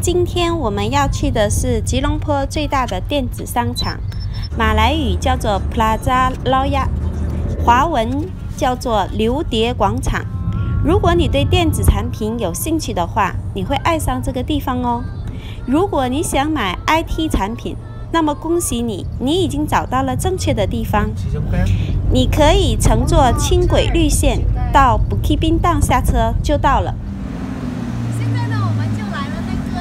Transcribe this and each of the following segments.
今天我们要去的是吉隆坡最大的电子商场，马来语叫做 Plaza Loya，华文叫做流蝶广场。如果你对电子产品有兴趣的话，你会爱上这个地方哦。如果你想买 IT 产品，那么恭喜你，你已经找到了正确的地方。你可以乘坐轻轨绿线到 Bukit Bintang 下车就到了。现在呢，我们就来了那个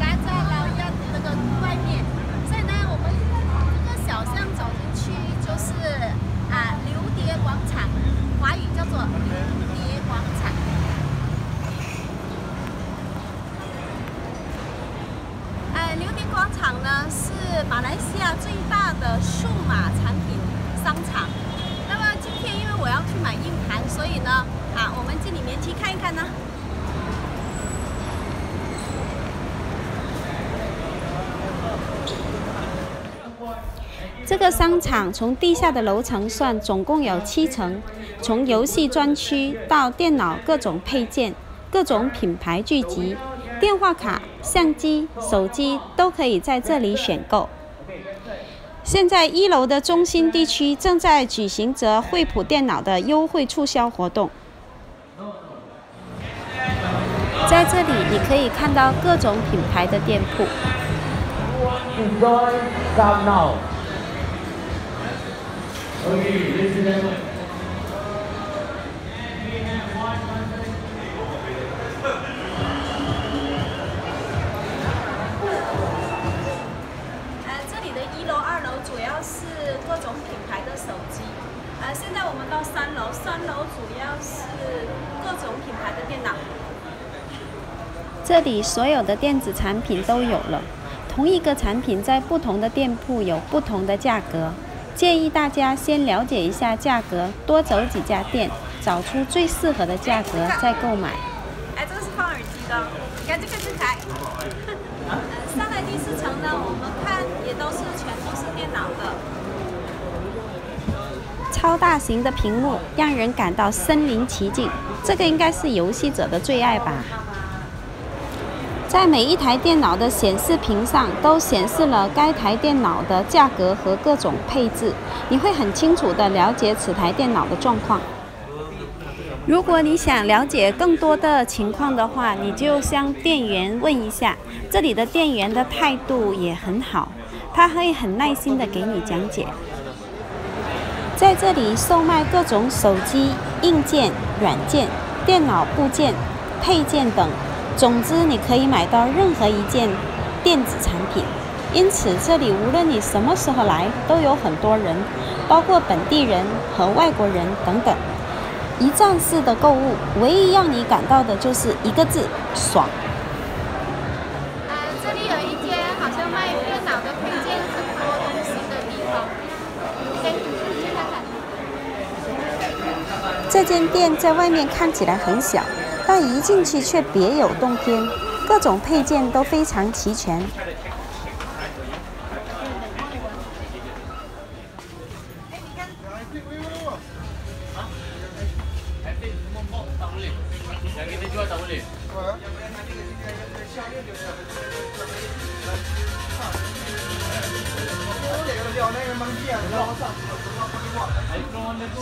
拉扎劳亚的那个外面，所以呢，我们这个小巷走进去就是啊流蝶广场，华语叫做流蝶广场。哎，流蝶广场是马来西亚最大的数码产品商场。那么今天因为我要去买硬盘，所以呢，啊，我们进里面去看一看呢。这个商场从地下的楼层算，总共有七层。从游戏专区到电脑各种配件、各种品牌聚集，电话卡、相机、手机都可以在这里选购。现在一楼的中心地区正在举行着惠普电脑的优惠促销活动。在这里，你可以看到各种品牌的店铺。Enjoy come now. 这里所有的电子产品都有了，同一个产品在不同的店铺有不同的价格，建议大家先了解一下价格，多走几家店，找出最适合的价格再购买。哎，这个是放耳机的，你看这个是台。呃，上来第四层呢，我们看也都是全都是电脑的。超大型的屏幕让人感到身临其境，这个应该是游戏者的最爱吧。在每一台电脑的显示屏上都显示了该台电脑的价格和各种配置，你会很清楚地了解此台电脑的状况。如果你想了解更多的情况的话，你就向店员问一下，这里的店员的态度也很好，他会很耐心地给你讲解。在这里售卖各种手机硬件、软件、电脑部件、配件等。总之，你可以买到任何一件电子产品。因此，这里无论你什么时候来，都有很多人，包括本地人和外国人等等。一站式的购物，唯一让你感到的就是一个字：爽。呃，这里有一间好像卖电脑的配件很多东西的地方。这间店在外面看起来很小，但一进去却别有洞天，各种配件都非常齐全。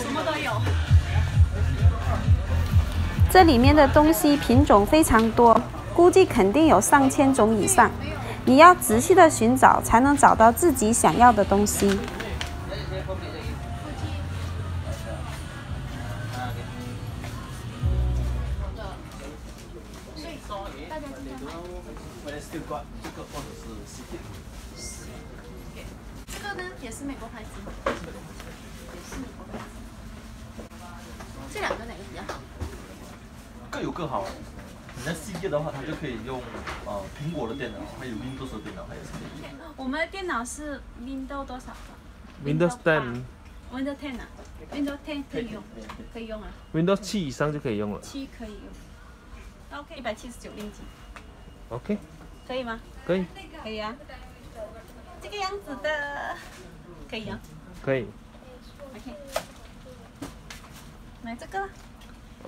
什么都有。这里面的东西品种非常多，估计肯定有上千种以上。你要仔细的寻找，才能找到自己想要的东西。这个呢也是美国牌子，这两个哪个比较好？各有更好。你在 C 界的话，它就可以用呃苹果的电脑，还有 Windows 的电脑，还有什么？我们的电脑是 Windows 多少的 Windows Ten Windows Ten 啊，Windows Ten 可以用，可以用啊，Windows 七以上就可以用了。七可以用。OK，一百七十九令吉，OK，可以吗？可以，可以啊。这个样子的，可以啊。可以。OK，买这个啦。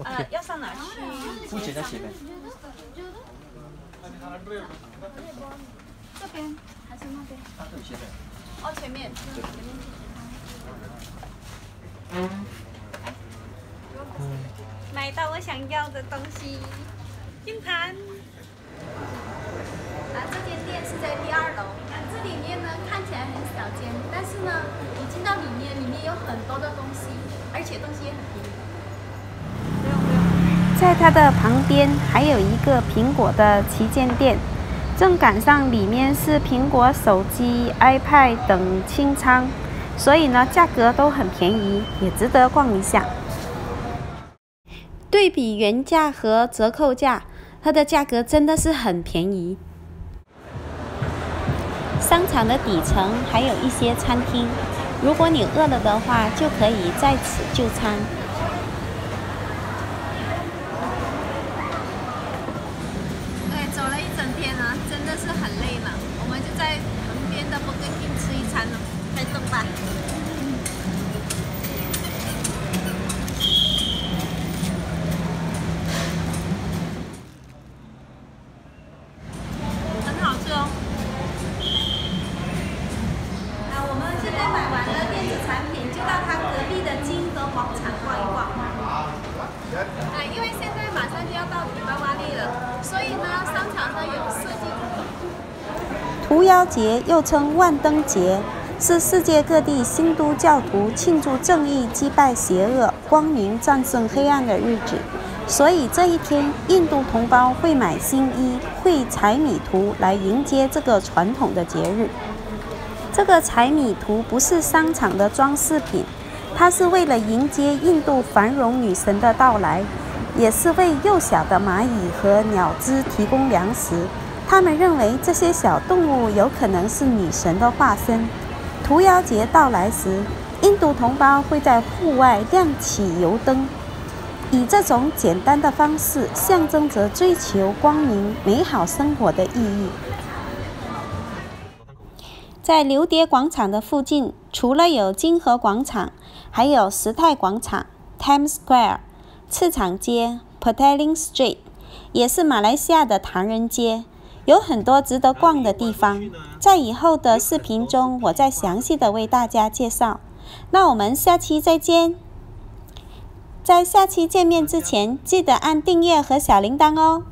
呃要上哪去？付钱在前面。这边还是那边？哦，前面。买到我想要的东西，硬盘。啊，这间店是在第二楼。啊，这里面呢看起来很小间，但是呢，你进到里面，里面有很多的东西，而且东西也很便宜。在它的旁边还有一个苹果的旗舰店，正赶上里面是苹果手机、iPad 等清仓，所以呢价格都很便宜，也值得逛一下。对比原价和折扣价，它的价格真的是很便宜。商场的底层还有一些餐厅，如果你饿了的话，就可以在此就餐。对，走了一整天啊，真的是很累了。我们就在旁边的 Burger King 吃一餐了，开动吧。很好吃哦。啊，我们现在买完了电子产品，就到它隔壁的金河广场逛一逛。啊，因为现在马上就要到迪巴瓦利了，所以呢，商场呢有设计屠妖节又称万灯节，是世界各地新都教徒庆祝正义击败邪恶、光明战胜黑暗的日子。所以这一天，印度同胞会买新衣、绘柴米图来迎接这个传统的节日。这个柴米图不是商场的装饰品，它是为了迎接印度繁荣女神的到来，也是为幼小的蚂蚁和鸟只提供粮食。他们认为这些小动物有可能是女神的化身。屠妖节到来时，印度同胞会在户外亮起油灯，以这种简单的方式象征着追求光明、美好生活的意义。在流蝶广场的附近，除了有金河广场，还有时代广场 （Times Square）、赤场街 （Petaling Street），也是马来西亚的唐人街。有很多值得逛的地方，在以后的视频中，我再详细的为大家介绍。那我们下期再见。在下期见面之前，记得按订阅和小铃铛哦。